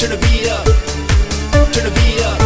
Turn the beat up. Turn the beat up.